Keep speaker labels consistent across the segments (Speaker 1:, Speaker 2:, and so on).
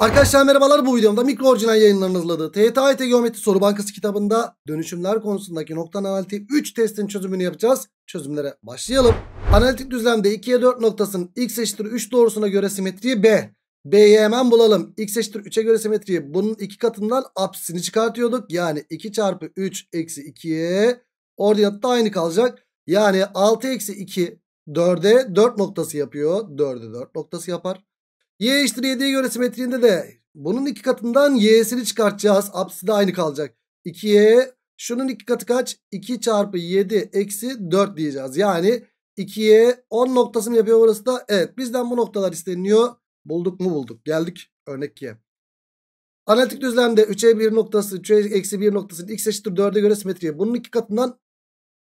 Speaker 1: Arkadaşlar merhabalar bu videomda mikro orijinal yayınlarının hazırladığı TYT Geometri Soru Bankası kitabında dönüşümler konusundaki nokta analitik 3 testin çözümünü yapacağız. Çözümlere başlayalım. Analitik düzlemde 2'ye 4 noktasının x eşittir 3 doğrusuna göre simetriği B. B'yi hemen bulalım. X eşittir 3'e göre simetriği bunun iki katından apsisini çıkartıyorduk. Yani 2 çarpı 3 eksi 2'ye ordinat da aynı kalacak. Yani 6 eksi 2 4'e 4 noktası yapıyor. 4'e 4 noktası yapar. Y eşittir 7'ye göre simetriğinde de bunun iki katından y'sini çıkartacağız. Apsisi de aynı kalacak. 2'ye şunun iki katı kaç? 2 çarpı 7 eksi 4 diyeceğiz. Yani 2'ye 10 noktası mı yapıyor burası da? Evet bizden bu noktalar isteniyor. Bulduk mu bulduk. Geldik örnek 2'ye. Analitik düzlemde 3'e 1 noktası 3'e eksi 1 noktasının x eşittir 4'e göre simetriğe. Bunun iki katından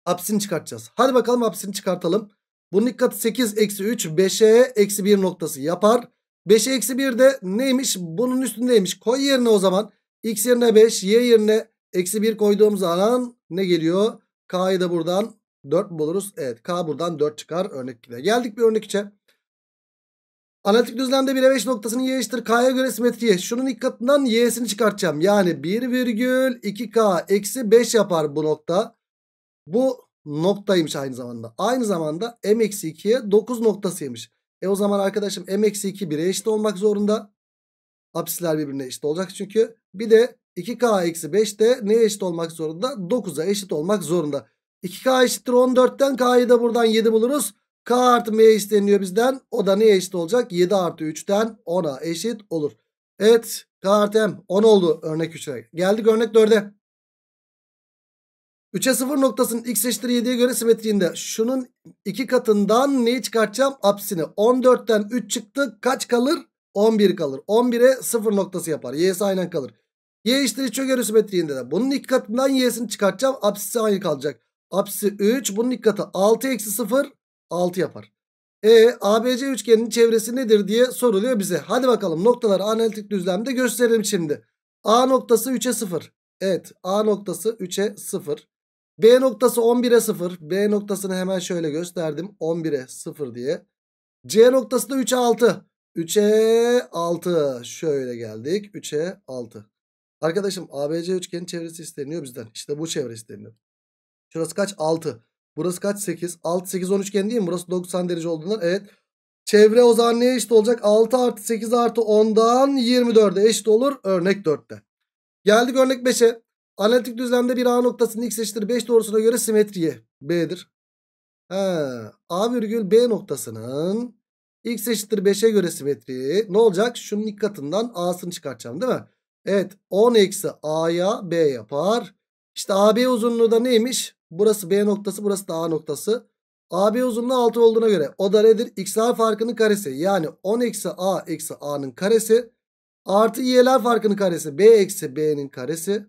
Speaker 1: apsisini çıkartacağız. Hadi bakalım apsisini çıkartalım. Bunun iki katı 8 eksi 3 5'e eksi 1 noktası yapar. 5'e eksi 1 de neymiş? Bunun üstündeymiş. Koy yerine o zaman. X yerine 5. Y yerine eksi 1 koyduğum zaman ne geliyor? K'yı da buradan 4 buluruz? Evet. K buradan 4 çıkar. Örnek 2'de. Geldik bir örnek 3'e. Analitik düzlemde 1'e 5 noktasının y eşittir k'ya göre simetriye. Şunun ilk katından y'sini çıkartacağım. Yani 1 virgül 2k eksi 5 yapar bu nokta. Bu noktaymış aynı zamanda. Aynı zamanda m eksi 2'ye 9 noktasıymış. E o zaman arkadaşım m eksi 2 1'e eşit olmak zorunda. Apsisler birbirine eşit olacak çünkü. Bir de 2k eksi 5 de neye eşit olmak zorunda? 9'a eşit olmak zorunda. 2k eşittir 14'ten k'yı da buradan 7 buluruz. k artı m isteniyor bizden. O da neye eşit olacak? 7 artı 3'ten 10'a eşit olur. Evet k artı m 10 oldu örnek 3'e. Geldik örnek 4'e. 3'e 0 noktasının x eşittir 7'ye göre simetriğinde şunun iki katından neyi çıkartacağım? Apsini. 14'ten 3 çıktı. Kaç kalır? 11 kalır. 11'e 0 noktası yapar. Y'si aynen kalır. Y eşittir 3'e göre simetriğinde de bunun iki katından y'sini çıkartacağım. Apsisi aynı kalacak. Apsisi 3. Bunun iki katı 6 eksi 0 6 yapar. E ABC üçgeninin çevresi nedir diye soruluyor bize. Hadi bakalım noktaları analitik düzlemde gösterelim şimdi. A noktası 3'e 0. Evet A noktası 3'e 0. B noktası 11'e 0. B noktasını hemen şöyle gösterdim. 11'e 0 diye. C noktası da 3'e 6. 3'e 6. Şöyle geldik. 3'e 6. Arkadaşım ABC üçgenin çevresi isteniyor bizden. İşte bu çevre isteniyor. Şurası kaç? 6. Burası kaç? 8. 6, 8, 10 üçgen değil mi? Burası 90 derece olduğundan. Evet. Çevre o zaman neye eşit olacak? 6 artı 8 artı 10'dan 24'e eşit olur. Örnek 4'te. Geldik örnek 5'e. Analitik düzlemde bir A noktasının x eşittir 5 doğrusuna göre simetriye B'dir. He, A virgül B noktasının x eşittir 5'e göre simetriği ne olacak? Şunun ilk katından A'sını çıkartacağım değil mi? Evet 10 eksi A'ya B yapar. İşte AB uzunluğu da neymiş? Burası B noktası burası da A noktası. AB uzunluğu 6 olduğuna göre o da nedir? X'ler farkının karesi yani 10 eksi A eksi A'nın karesi artı Y'ler farkının karesi B eksi B'nin karesi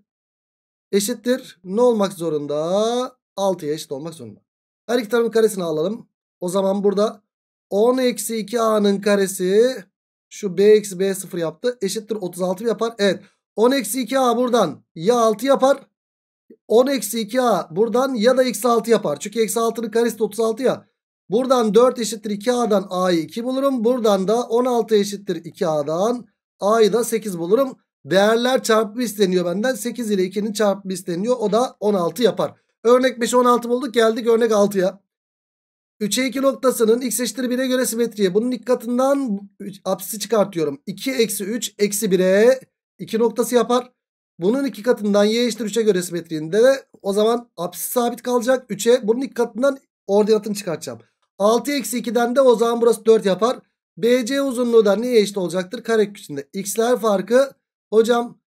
Speaker 1: eşittir. Ne olmak zorunda? 6'ya eşit olmak zorunda. Her iki tarafın karesini alalım. O zaman burada 10 eksi 2a'nın karesi şu b eksi b 0 yaptı. Eşittir 36 yapar. Evet 10 eksi 2a buradan ya 6 yapar. 10 eksi 2a buradan ya da eksi 6 yapar. Çünkü eksi 6'nın karesi de 36 ya. Buradan 4 eşittir 2a'dan a'yı 2 bulurum. Buradan da 16 eşittir 2a'dan a'yı da 8 bulurum. Değerler çarpımı isteniyor benden. 8 ile 2'nin çarpımı isteniyor. O da 16 yapar. Örnek 5'e 16 bulduk. Geldik örnek 6'ya. 3'e 2 noktasının x eşittir 1'e göre simetriye. Bunun ilk katından apsisi çıkartıyorum. 2 eksi 3 eksi 1'e 2 noktası yapar. Bunun iki katından y eşittir 3'e göre simetriğinde de o zaman apsis sabit kalacak. 3'e bunun ilk katından ordinatını çıkartacağım. 6 eksi 2'den de o zaman burası 4 yapar. BC uzunluğu da neye eşit olacaktır? Kare içinde. X'ler farkı Hocam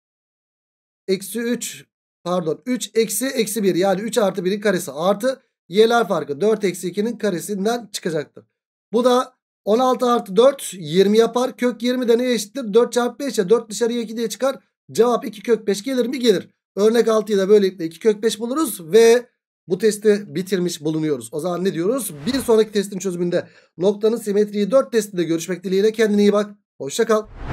Speaker 1: eksi 3 pardon 3 eksi eksi 1 yani 3 artı 1'in karesi artı y'ler farkı 4 eksi 2'nin karesinden çıkacaktır. Bu da 16 artı 4 20 yapar. Kök 20 de neye eşittir? 4 çarpı 5'e 4 dışarıya 2 diye çıkar. Cevap 2 kök 5 gelir mi? Gelir. Örnek 6'yı da böylelikle 2 kök 5 buluruz ve bu testi bitirmiş bulunuyoruz. O zaman ne diyoruz? Bir sonraki testin çözümünde noktanın simetriği 4 testinde görüşmek dileğiyle kendine iyi bak. Hoşçakal.